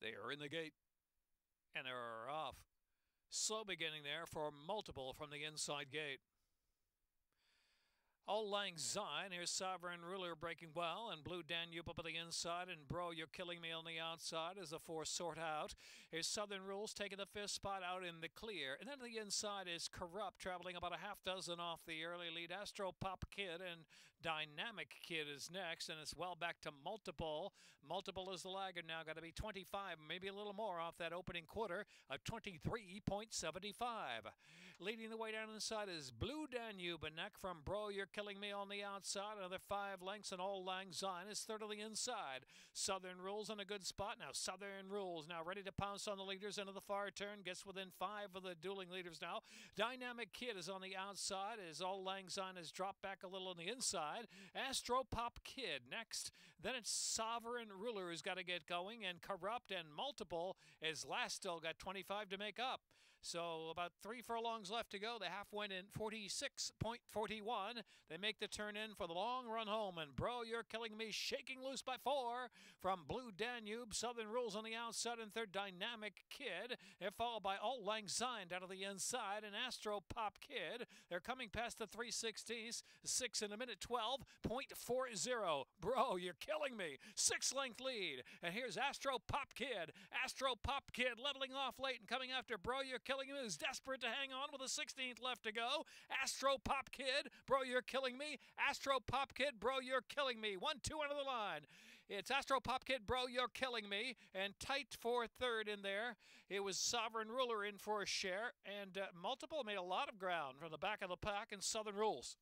They are in the gate and they're off. Slow beginning there for multiple from the inside gate. Old Lang Syne, here's Sovereign Ruler breaking well, and Blue Danube up on the inside, and Bro, You're Killing Me on the outside as the four sort out. Here's Southern Rules taking the fifth spot out in the clear, and then the inside is Corrupt, traveling about a half dozen off the early lead. Astro Pop Kid and Dynamic Kid is next, and it's well back to Multiple. Multiple is the laggard now, got to be 25, maybe a little more off that opening quarter of 23.75. Leading the way down inside is Blue Danube, and neck from Bro, You're killing me on the outside. Another five lengths, and Old Lang Syne is third on the inside. Southern Rules in a good spot now. Southern Rules now ready to pounce on the leaders into the far turn. Gets within five of the dueling leaders now. Dynamic Kid is on the outside as Old Lang Syne has dropped back a little on the inside. Astro Pop Kid next. Then it's Sovereign Ruler who's got to get going, and Corrupt and Multiple is last still got 25 to make up. So about three furlongs left to go. The half went in 46.41. They make the turn in for the long run home. And bro, you're killing me. Shaking loose by four from Blue Danube. Southern Rules on the outside and third Dynamic Kid. They're followed by All Lang Syne down to the inside and Astro Pop Kid. They're coming past the 360s. Six in a minute 12.40. Bro, you're killing me. Six length lead. And here's Astro Pop Kid. Astro Pop Kid leveling off late and coming after Bro, you're killing him. Is desperate to hang on with a 16th left to go. Astro Pop Kid. Bro, you're killing me. Astro Pop Kid, bro, you're killing me. One, two under the line. It's Astro Pop Kid, bro, you're killing me. And tight for third in there. It was Sovereign Ruler in for a share. And uh, Multiple made a lot of ground from the back of the pack and Southern Rules.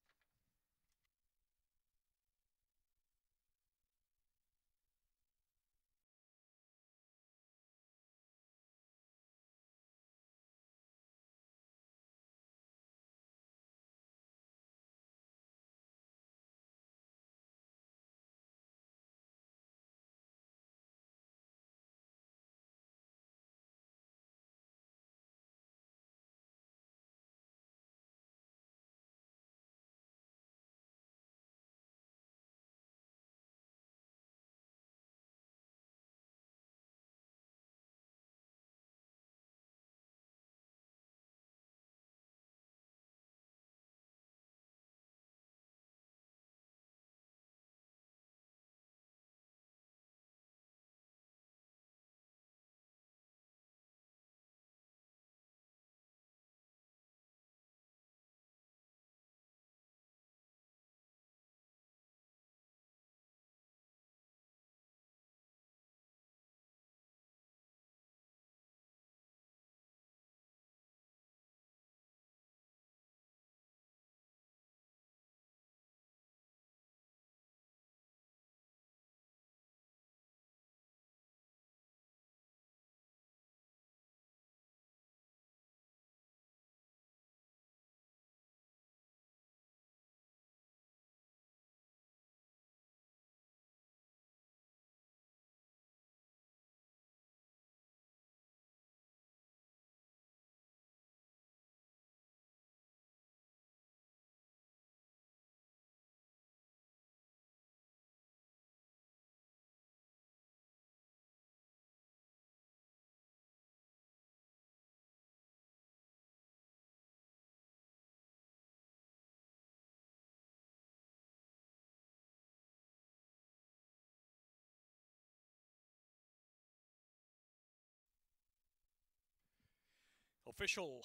Official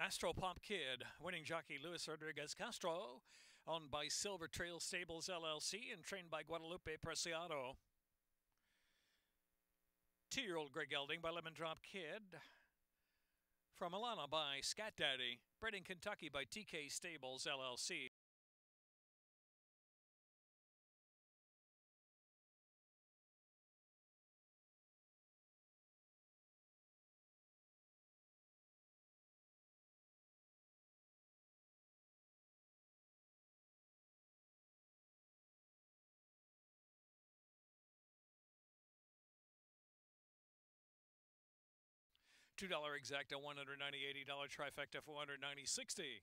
Astro Pop Kid, winning jockey Luis Rodriguez Castro, owned by Silver Trail Stables LLC and trained by Guadalupe Preciado. Two-year-old Greg Gelding by Lemon Drop Kid. From Alana by Scat Daddy. Bred in Kentucky by TK Stables LLC. $2 exacta, $190, $80 trifecta, 490 60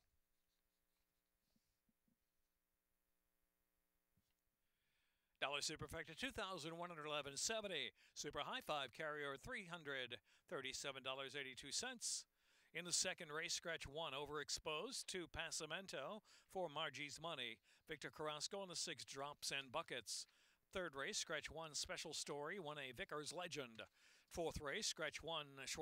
Dollar Superfecta 2111.70. Super High Five Carrier $337.82. In the second race, scratch one overexposed to Passamento for Margie's Money. Victor Carrasco in the six drops and buckets. Third race, scratch one special story, won a Vickers Legend. Fourth race, scratch one short.